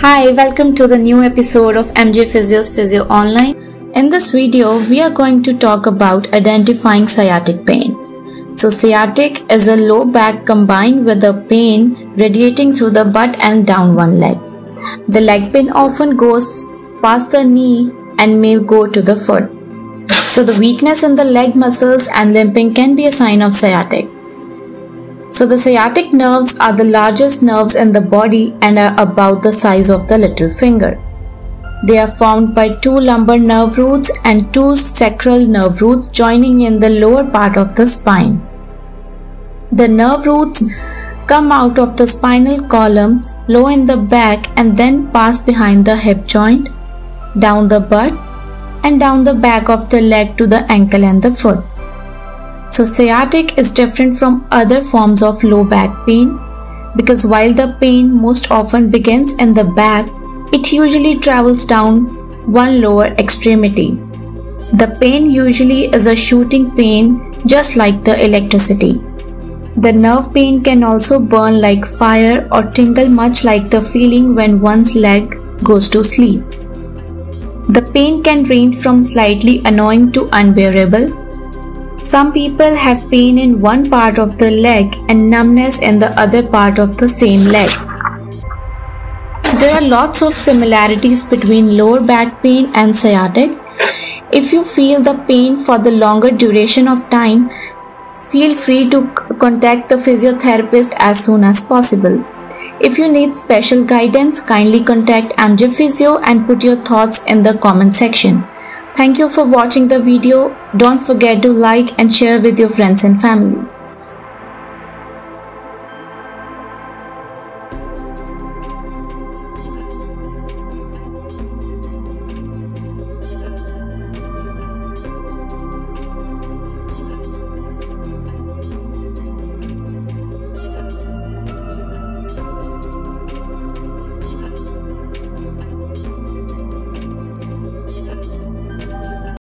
Hi, welcome to the new episode of MJ Physio's Physio Online. In this video, we are going to talk about identifying sciatic pain. So, sciatic is a low back combined with a pain radiating through the butt and down one leg. The leg pain often goes past the knee and may go to the foot. So, the weakness in the leg muscles and limping can be a sign of sciatic. So the sciatic nerves are the largest nerves in the body and are about the size of the little finger. They are formed by two lumbar nerve roots and two sacral nerve roots joining in the lower part of the spine. The nerve roots come out of the spinal column low in the back and then pass behind the hip joint, down the butt, and down the back of the leg to the ankle and the foot. So sciatic is different from other forms of low back pain because while the pain most often begins in the back, it usually travels down one lower extremity. The pain usually is a shooting pain just like the electricity. The nerve pain can also burn like fire or tingle much like the feeling when one's leg goes to sleep. The pain can range from slightly annoying to unbearable some people have pain in one part of the leg and numbness in the other part of the same leg. There are lots of similarities between lower back pain and sciatic. If you feel the pain for the longer duration of time, feel free to contact the physiotherapist as soon as possible. If you need special guidance, kindly contact MJ Physio and put your thoughts in the comment section. Thank you for watching the video. Don't forget to like and share with your friends and family.